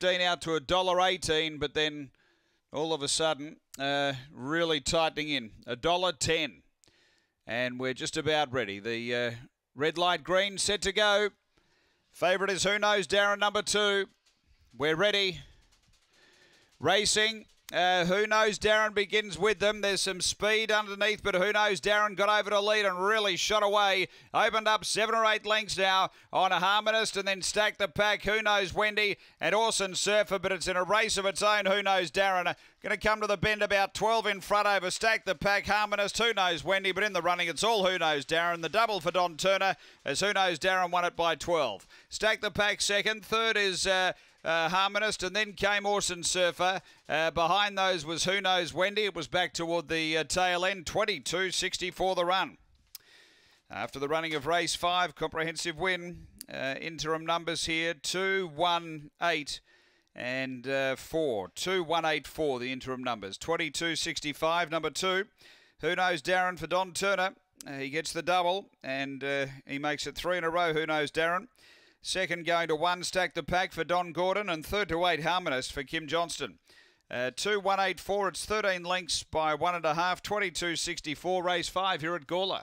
15 out to $1.18, but then all of a sudden, uh, really tightening in. $1.10. And we're just about ready. The uh, red light green set to go. Favourite is Who Knows Darren, number two. We're ready. Racing. Uh, who knows Darren begins with them. There's some speed underneath, but who knows Darren got over to lead and really shot away. Opened up seven or eight lengths now on a Harmonist and then stacked the pack. Who knows Wendy and Orson Surfer, but it's in a race of its own. Who knows Darren? Going to come to the bend about 12 in front over Stack the Pack Harmonist. Who knows Wendy, but in the running it's all Who knows Darren. The double for Don Turner as Who knows Darren won it by 12. Stack the Pack second. Third is. Uh, uh, Harmonist, and then came Orson Surfer. Uh, behind those was Who Knows Wendy. It was back toward the uh, tail end, 22.64 the run. After the running of race five, comprehensive win. Uh, interim numbers here 2, 1, 8 and uh, 4. 2, 1, 8, 4, the interim numbers. 22.65, number two. Who knows Darren for Don Turner? Uh, he gets the double and uh, he makes it three in a row. Who knows Darren? Second going to one, stack the pack for Don Gordon, and third to eight, Harmonist for Kim Johnston. Uh, 2 1 8 4, it's 13 lengths by one and a half, 22 64, race five here at Gawler.